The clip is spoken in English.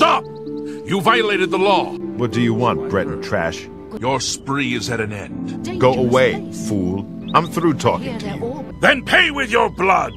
Stop! You violated the law. What do you want, Breton trash? Your spree is at an end. Go away, fool. I'm through talking to you. Then pay with your blood!